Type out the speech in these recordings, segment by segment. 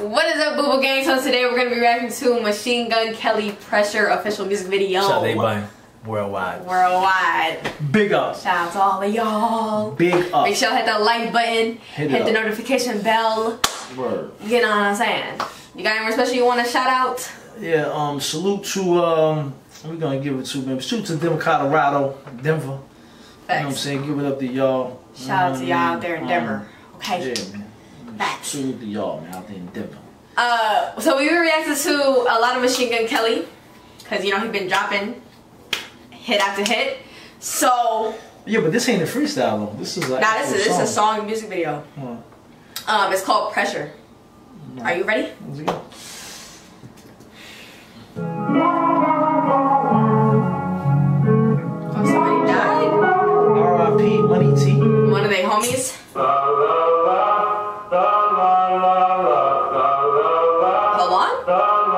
What is up, Boo Boo Gang? So today we're gonna be reacting to Machine Gun Kelly Pressure official music video. Shout out to worldwide. Worldwide. Big up. Shout out to all of y'all. Big up. Make sure you hit that like button, Hit hit, the up. notification bell. Word. You know what I'm saying? You got anyone special you want to shout out? Yeah, um, salute to, um, we're gonna give it to, man. Salute to Denver, Colorado, Denver. You know what I'm saying? Give it up to y'all. Shout out to You know y'all what I out there in mean? Denver. Okay. Yeah, man. Salute to y'all, man, out there in Denver. Uh, so we reacted to a lot of Machine Gun Kelly, cause you know he's been dropping hit after hit. So Yeah, but this ain't a freestyle though. This is like now this is this is a song. song music video. Huh. Um, it's called Pressure. Are you ready?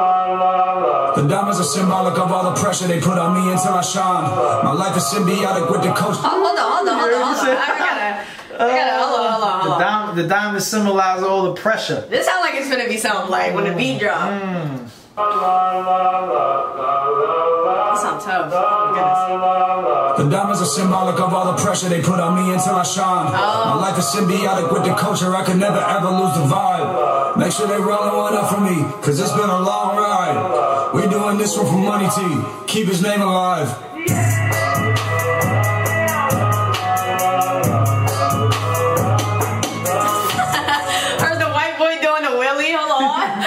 The diamonds are symbolic of all the pressure they put on me until I shine. My life is symbiotic with the coach. Oh, hold on, hold on, hold on, hold on. I gotta, I gotta, hold on, hold on, The, hold on. diamond, the diamonds symbolize all the pressure. This sounds like it's gonna be something like when the beat drop. Mm. That sounds tough. Oh my goodness. The diamonds are symbolic of all the pressure they put on me until I shine. Oh. My life is symbiotic with the culture. I could never ever lose the vibe. Make sure they rolling one up for me, cause it's been a long ride. We doing this one for Money T. Keep his name alive. Heard the white boy doing the willy. Hold on.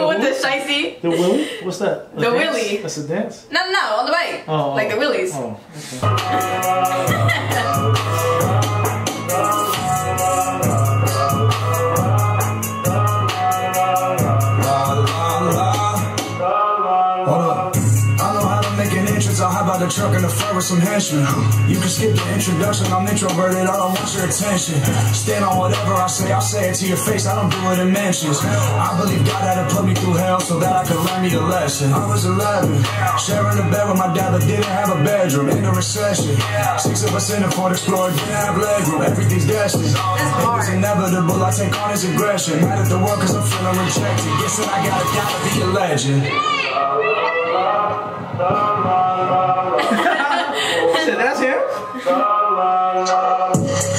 With the shicey. The willy? What's that? A The dance? willy. That's a dance? No, no, no, on the way. Oh, oh. like oh. the willies. Oh, okay. up. I know how to make an entrance. I'll hop out the truck in the front with some henchmen. You can skip the introduction. I'm introverted. I don't want your attention. Stand on whatever I say. I'll say it to your face. I don't do it in mentions. I believe God had to put me through hell so that I could learn me the lesson. I was 11, sharing a bed with my dad, but didn't have a bedroom. In a recession, six of us in the Ford Explorer didn't have legroom. Everything's destined. It was inevitable. I take on his aggression. Mad at the world cause I'm feeling rejected. Guessing I gotta, gotta be a legend so that's him?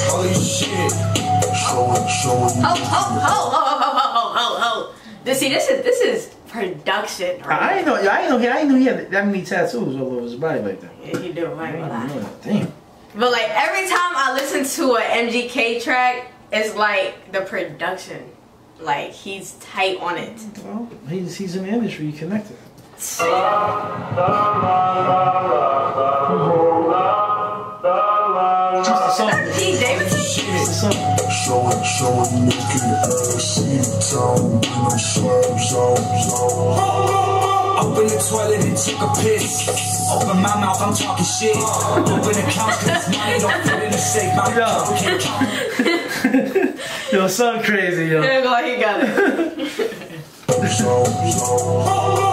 Holy shit. Oh, oh, oh, oh, oh, oh, oh, oh. See, this is, this is production, right? I ain't know, I ain't know, he, I ain't know he had that many tattoos all over his body like that. Yeah, he do, I ain't. Mm-hmm. Damn. But like every time I listen to an MGK track, it's like the production. Like he's tight on it. Well, he's he's in the industry, he connected. What's the song? That's Pete Davidson. What's the song? Showing, showing, making ass in town when I'm zone, zone, zone. Open the toilet and took a piss. Open my mouth, I'm talking shit. Open the couch cause money don't fit in the safe. My Yo. account can't count. Yo, son crazy, yo. Look like he got it.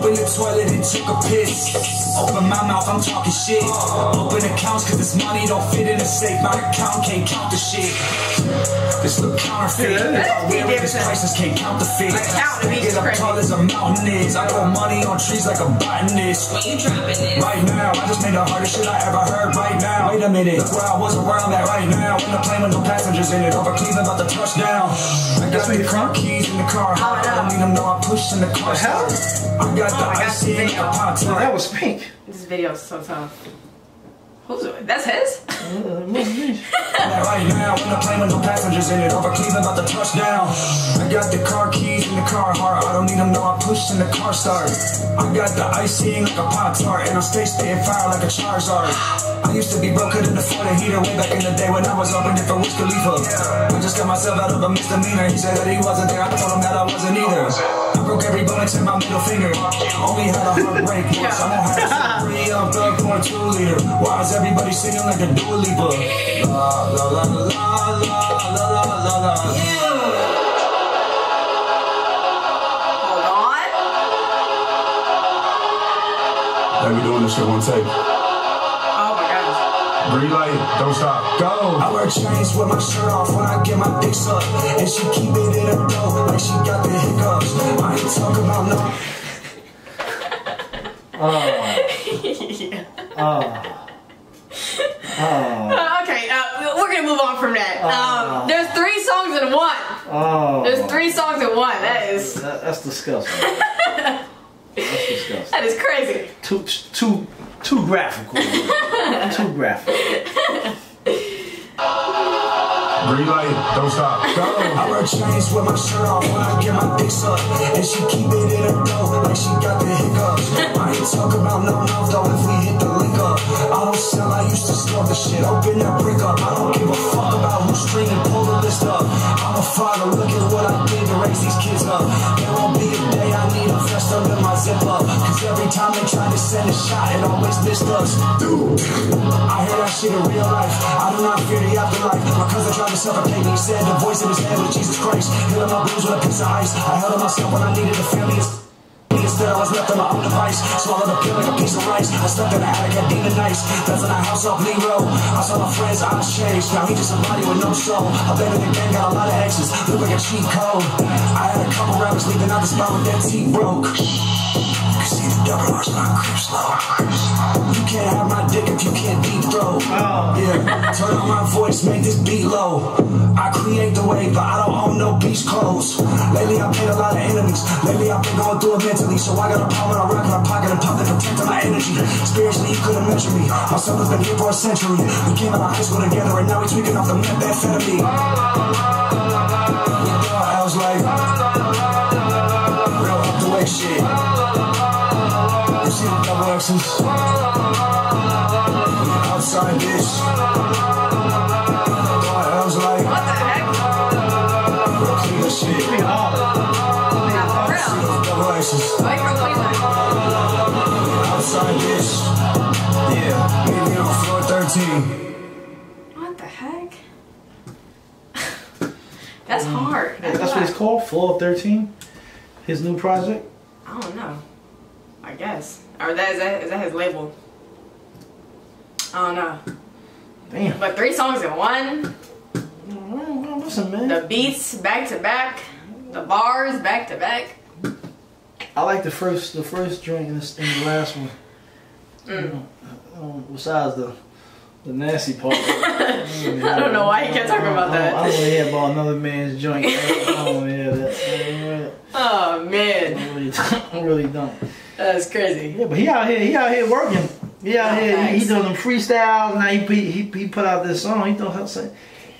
Open the toilet and took a piss. Open my mouth, I'm talking shit. Open accounts cause this money don't fit in the safe. My account can't count the shit. This look counterfeit. Yeah, that's Pete Where is Davidson. prices can't count the fit. Like, count the beats Get is up tall as a mountain is. I grow money on trees like a botanist. When you dropping this? Right now, I just made the hardest shit I ever heard right now. Wait a minute, look where I was around that right now. In the plane with no passengers in it, over Cleveland about to touch down. I got the car keys in the car. I don't need them, no, I'm pushing the car. The hell? I got the Oh my ice God, in the pot. That was pink. This video is so tough. Who's it? That's his? Right now, in the plane with no passengers in it, over Cleveland about to touch down. I got the car keys in the car heart. I don't need them, no, I'm pushing the car start. I got the icing like a pop tart, and I'm stay spitting fire like a Charizard. I used to be broke, couldn't afford a heater way back in the day when I was open for Wiz Khalifa. I just got myself out of a misdemeanor. He said that he wasn't there. I told him that I wasn't either. I broke every bone except my middle finger. Only had a heartbreak once. I won't have to three up a two liter. Why is everybody singing like a Dua Lipa? La la la la la la la la la. Hold on. They be doing this shit one take. Oh. Green light, don't stop. Go. I wear chains with my shirt off when I get my dick sucked. And she keep it in her throat like she got the hiccups. I ain't talking about no. Oh. okay, uh, we're gonna move on from that. Um, there's three songs in one. Oh, There's three songs in one. That is That, that's disgusting. that's disgusting. that is crazy. Too, too, too graphical. too graphic. Green light, don't stop. Go. I wear chains with my shirt off when I get my dick sucked. And she keep it in her throat like she got the hiccups. I ain't talking about no mouth though if we hit the link up. I don't sell, I used to snort the shit. Open that brick up. I don't give a fuck about who's streaming, pull the list up. I'm a father, look at what I did to raise these kids up. It always missed us. Dude, I hear that shit in real life. I do not fear the afterlife. My cousin tried to suffocate me. He said the voice in his head was Jesus Christ. Healing my blues with a piece of ice. I held on myself when I needed a family. Instead, I was left on my own device. Swallowed a pill like a piece of rice. I slept in the attic at Demon Nights. That's in a house off Road. I saw my friends eyes change. Now he just a body with no soul. I bet in the gang got a lot of exes. Look like a cheat code. I had a couple rappers leaving out the spot with that teeth broke. You see the double my grip slow. You can't have my dick if you can't deep throw. Oh. Yeah, turn on my voice, make this beat low. I create the wave, but I don't own no beach clothes. Lately, I've made a lot of enemies. Lately, I've been going through it mentally. So I got a problem. I rock in my pocket and pump to protect my energy. Spiritually, you couldn't measure me. My son has been here for a century. We came out of high school together, and now we're tweaking off the methamphetamine. Oh. Yeah, I was like, see the double X's? Outside bitch. I was like, What the heck? real clean as shit. Pretty hard. Yeah, for See real. the double X's. Wait for Cleveland. Outside bitch. Yeah, meet me on floor 13. What the heck? That's hard. Yeah, that's what it's called. Floor 13. His new project. I don't know. I guess. Or that is that is that his label? I don't know. Damn. But three songs in one. Listen, man. The beats back to back. The bars back to back. I like the first, the first joint in the last one. Mm. Um, besides the, the nasty part. I I don't know why you can't talk about that. I don't want to hear about another man's joint. I don't want to hear that. Oh man, really, I really don't. That's crazy. Yeah, but he out here, he out here working. He out Oh, here, he, he doing them freestyles. Now he, he he put out this song. He don't say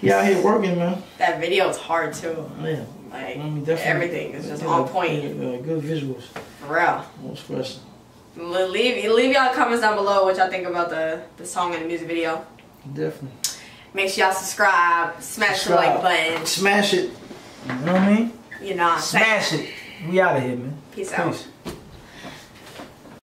he out here working, man. That video is hard too. Yeah, Like I mean, everything is just on point. yeah, good visuals, For real. most question. Le- Leave leave y'all comments down below what y'all think about the the song and the music video. Definitely. Make sure y'all subscribe, smash the like button. Smash it. You know what I mean? You know what I'm saying? Smash it. We out of here, man. Peace out. Peace.